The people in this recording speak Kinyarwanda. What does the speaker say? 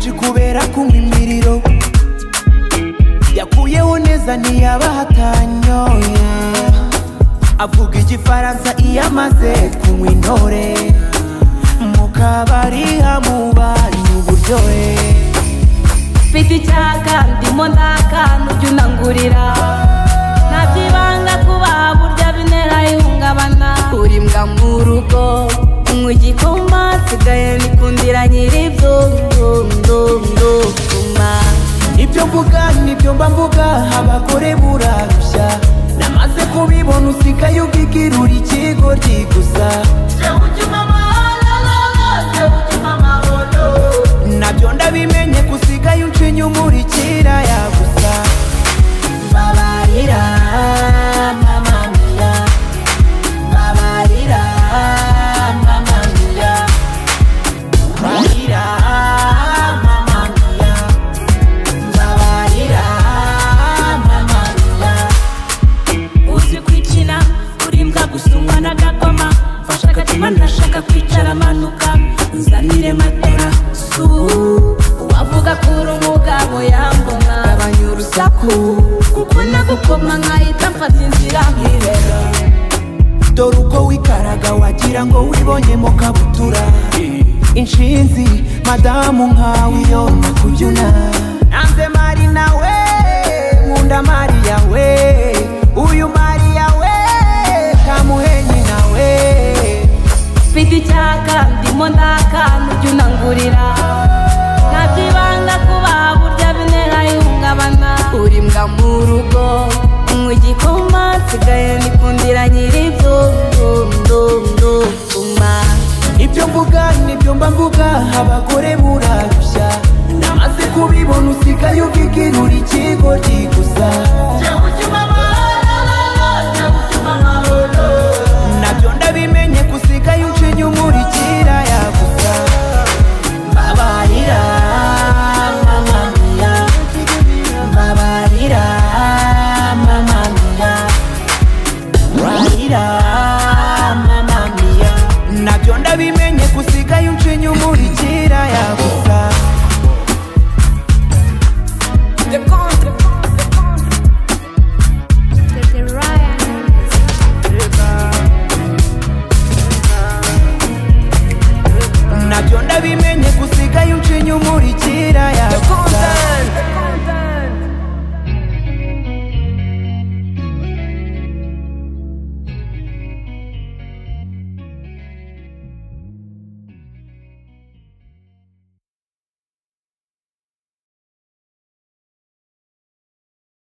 benshi kubera kunywa imiriro yakuyeho neza ntiyaba atanyoye avuga igifaransa iyo amaze kunywa intore. Mu kabari hamubanye uburyohe. Mfite icyaka ndimo ndaka ntujya unangurira. Ntabyibanga kubaha ni byo mba mvuga abagore burarushya. Namaze kubibona usigaye ubwigirura ikigoryi gusa urusaku kuko nagukoma nkahita mfata inzira nkirera dore uko wikaraga wagira ngo wibonyemo kabutura. Inshinzi madamu nkawe iyo nakubyuna nanze mari nawe nkunda mariya we uyu mariya we kamuhenyi nawe. Mfite icyaka ndimo ndaka nujya unangurira ntabyibanga kuba burya bintera gusa na byo ndabimenye gusigaye uncinya umurikira yagusa babarira mama mia. Babarira mama mia. Babarira mama mia. Nabyo ndabimenye gusigaye uncinya umurikira yagusa